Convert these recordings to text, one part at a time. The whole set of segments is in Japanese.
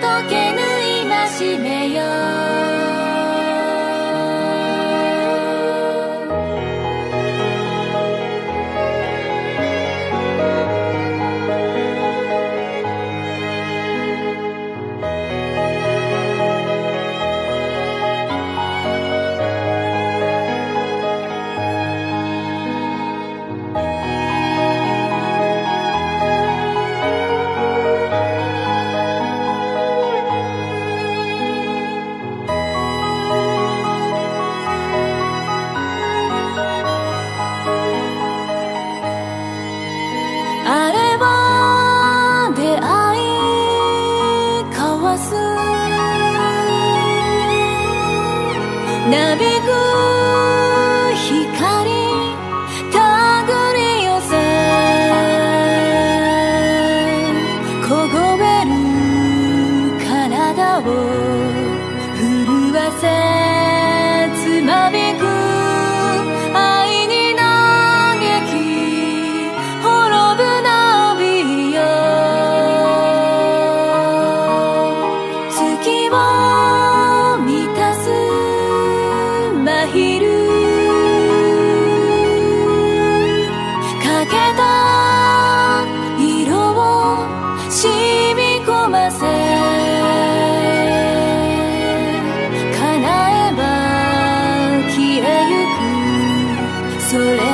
溶けぬしめよなびく光たぐり寄せ凍える体を震わせつまびく愛に嘆き滅ぶナビよ月をくれ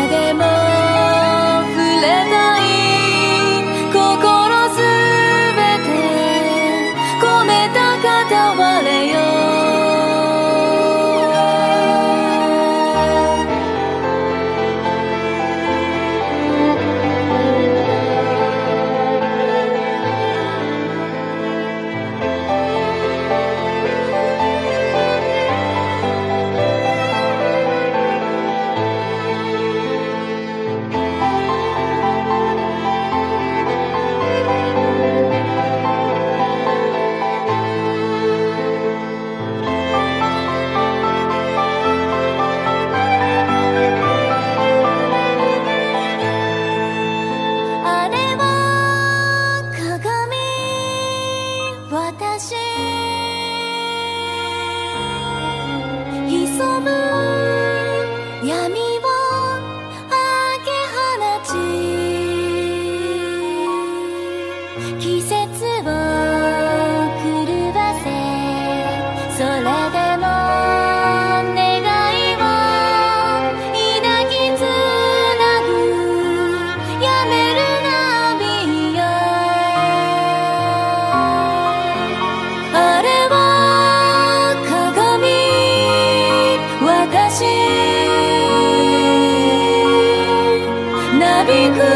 could